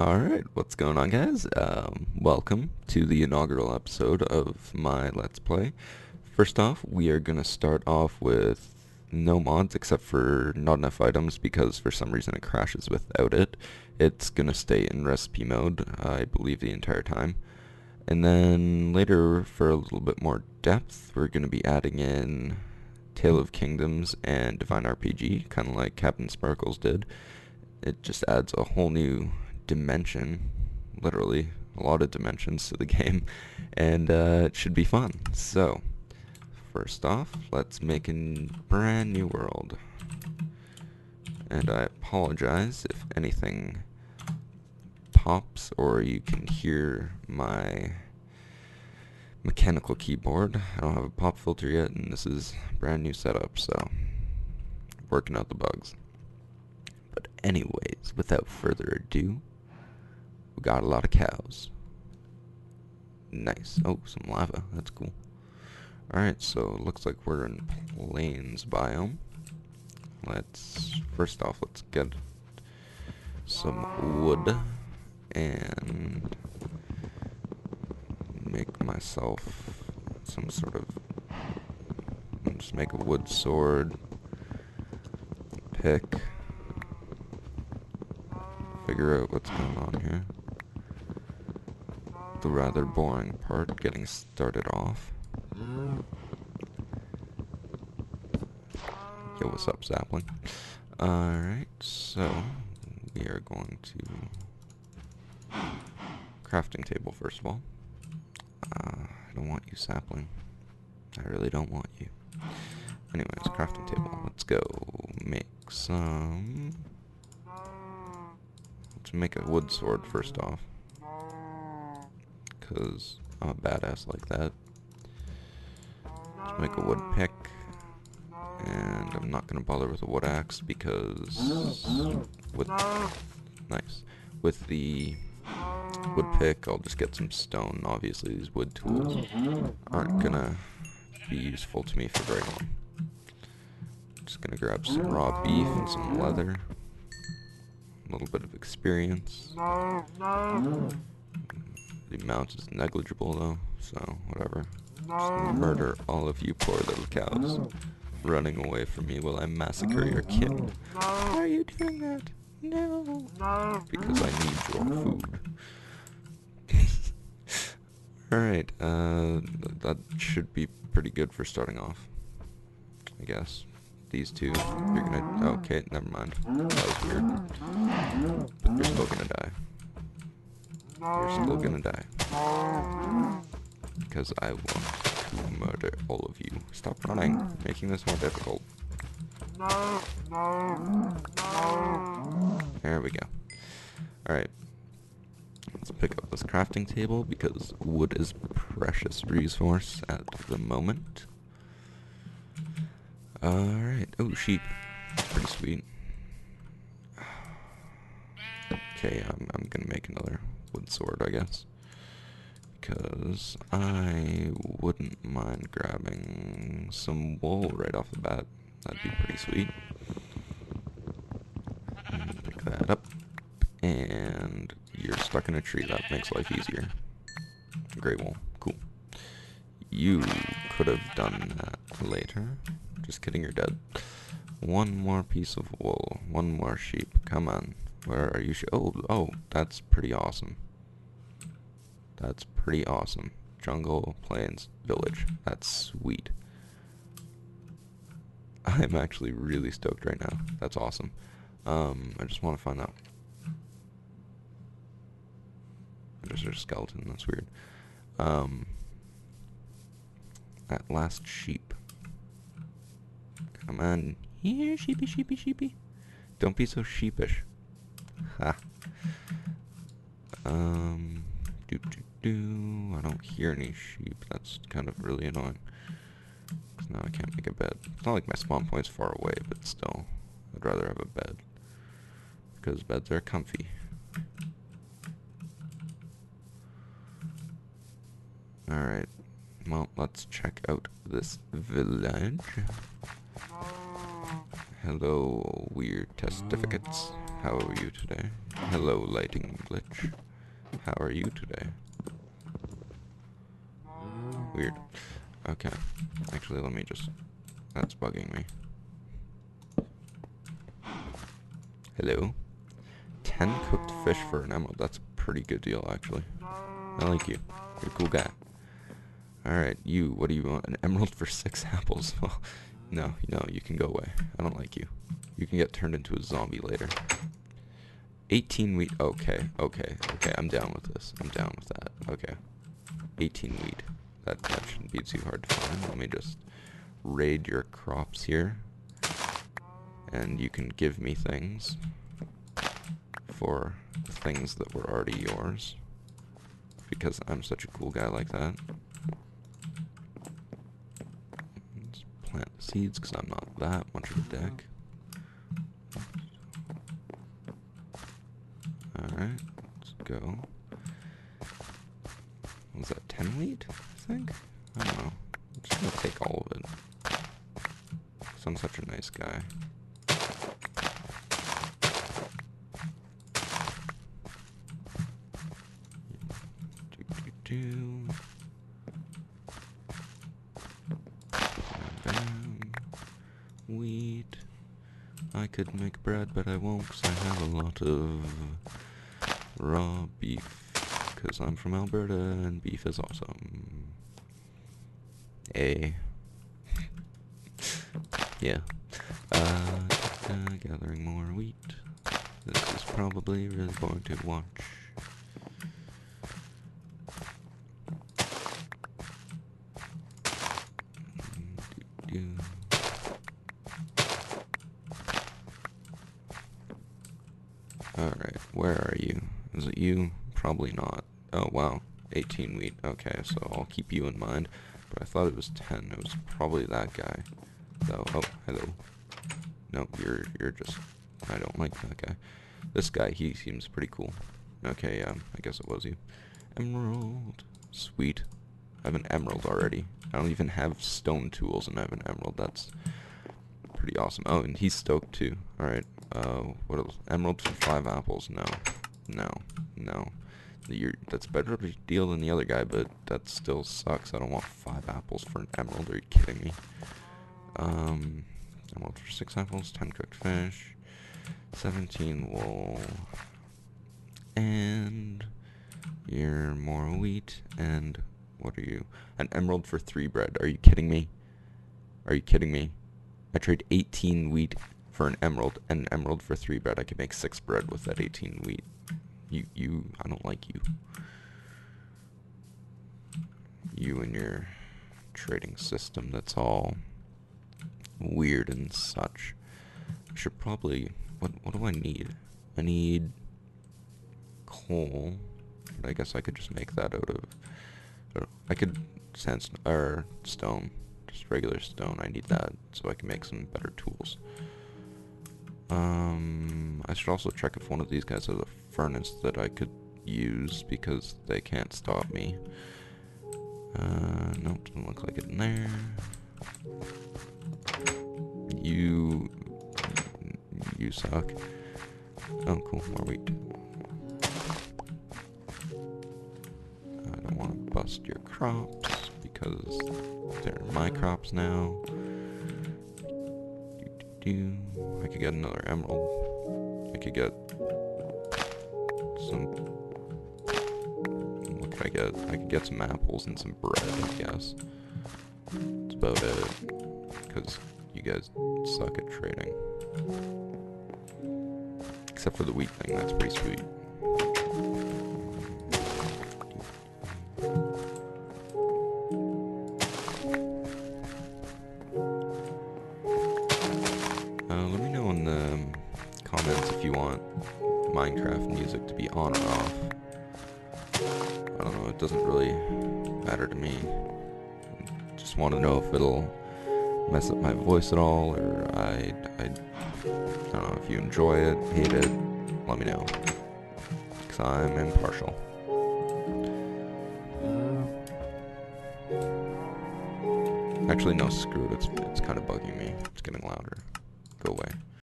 Alright, what's going on guys? Um, welcome to the inaugural episode of my Let's Play. First off, we are going to start off with no mods except for not enough items because for some reason it crashes without it. It's going to stay in recipe mode, I believe, the entire time. And then later, for a little bit more depth, we're going to be adding in Tale of Kingdoms and Divine RPG, kind of like CaptainSparklez did. It just adds a whole new dimension, literally a lot of dimensions to the game, and uh, it should be fun. So, first off, let's make a brand new world. And I apologize if anything pops or you can hear my mechanical keyboard. I don't have a pop filter yet, and this is brand new setup, so working out the bugs. But anyways, without further ado, got a lot of cows. Nice. Oh, some lava. That's cool. Alright, so it looks like we're in plains biome. Let's, first off, let's get some wood and make myself some sort of, just make a wood sword, pick, figure out what's going on here the rather boring part, getting started off. Yo, what's up, sapling? Alright, so we are going to crafting table first of all. Uh, I don't want you, sapling. I really don't want you. Anyways, crafting table. Let's go make some... Let's make a wood sword first off because I'm a badass like that. Let's make a wood pick. And I'm not going to bother with a wood axe because with nice with the wood pick I'll just get some stone. Obviously these wood tools aren't to be useful to me for very long. Just to grab some raw beef and some leather. A little bit of experience. The amount is negligible though, so whatever. Just murder all of you poor little cows running away from me while I massacre your kin. Why are you doing that? No. Because I need your food. Alright, uh, that should be pretty good for starting off. I guess. These two, you're gonna, okay, never mind. That was weird. But you're still gonna die. You're oh. still gonna die. Because I want to murder all of you. Stop running, making this more difficult. There we go. Alright. Let's pick up this crafting table because wood is a precious resource at the moment. Alright. Oh, sheep. That's pretty sweet. Okay, I'm, I'm gonna make another wood sword, I guess. Because I wouldn't mind grabbing some wool right off the bat. That'd be pretty sweet. Pick that up. And you're stuck in a tree. That makes life easier. Great wool. Cool. You could have done that later. Just kidding, you're dead. One more piece of wool. One more sheep. Come on. Where are you? oh, oh, that's pretty awesome. That's pretty awesome. Jungle, plains, village. That's sweet. I'm actually really stoked right now. That's awesome. Um, I just want to find out. There's a skeleton. That's weird. Um, that last sheep. Come on. Here, sheepy, sheepy, sheepy. Don't be so sheepish. Ha. Um, do, do, do. I don't hear any sheep. That's kind of really annoying. Cause now I can't make a bed. It's not like my spawn point's far away, but still. I'd rather have a bed. Because beds are comfy. Alright. Well, let's check out this village. Hello, weird testificates. How are you today? Hello, lighting glitch. How are you today? Weird. Okay. Actually, let me just... That's bugging me. Hello? 10 cooked fish for an emerald. That's a pretty good deal, actually. I like you. You're a cool guy. Alright, you, what do you want? An emerald for 6 apples? Well, no, no, you can go away. I don't like you. You can get turned into a zombie later. 18 wheat. Okay, okay, okay. I'm down with this. I'm down with that. Okay. 18 wheat. That, that shouldn't be too hard to find. Let me just raid your crops here. And you can give me things for things that were already yours. Because I'm such a cool guy like that. Let's plant the seeds because I'm not that much of a dick. Alright, let's go. Was that 10 wheat, I think? I don't know. I'm just gonna take all of it. Because I'm such a nice guy. Do, do, do. Bam. Wheat. I could make bread, but I won't because I have a lot of raw beef. Because I'm from Alberta and beef is awesome. A. yeah. Uh, uh, gathering more wheat. This is probably really boring to watch. Do, do. Alright, where are you? Is it you? Probably not. Oh, wow. 18 wheat. Okay, so I'll keep you in mind. But I thought it was 10. It was probably that guy. So, oh, hello. No, you're, you're just... I don't like that guy. This guy, he seems pretty cool. Okay, yeah, I guess it was you. Emerald. Sweet. I have an emerald already. I don't even have stone tools and I have an emerald. That's pretty awesome. Oh, and he's stoked too. Alright, uh, what else? Emerald for five apples. No. No. No. You're, that's a better deal than the other guy, but that still sucks. I don't want five apples for an emerald. Are you kidding me? Um, emerald for six apples, ten cooked fish, seventeen wool, and you're more wheat. And what are you? An emerald for three bread. Are you kidding me? Are you kidding me? I trade 18 wheat for an emerald, and an emerald for three bread. I can make six bread with that 18 wheat. You, you, I don't like you. You and your trading system, that's all weird and such. I should probably, what, what do I need? I need coal, I guess I could just make that out of, I could sandstone, or stone, just regular stone. I need that so I can make some better tools. Um, I should also check if one of these guys has a furnace that I could use because they can't stop me. Uh, nope, doesn't look like it in there. You, you suck. Oh, cool, more wheat. I don't want to bust your crops because they're my crops now. Do I could get another emerald. I could get some. What could I get? I could get some apples and some bread, I guess. That's about it. Because you guys suck at trading. Except for the wheat thing, that's pretty sweet. Minecraft music to be on or off. I don't know, it doesn't really matter to me. Just want to know if it'll mess up my voice at all, or I, I, I don't know, if you enjoy it, hate it, let me know. Because I'm impartial. Actually, no, screw it, it's, it's kind of bugging me. It's getting louder. Go away.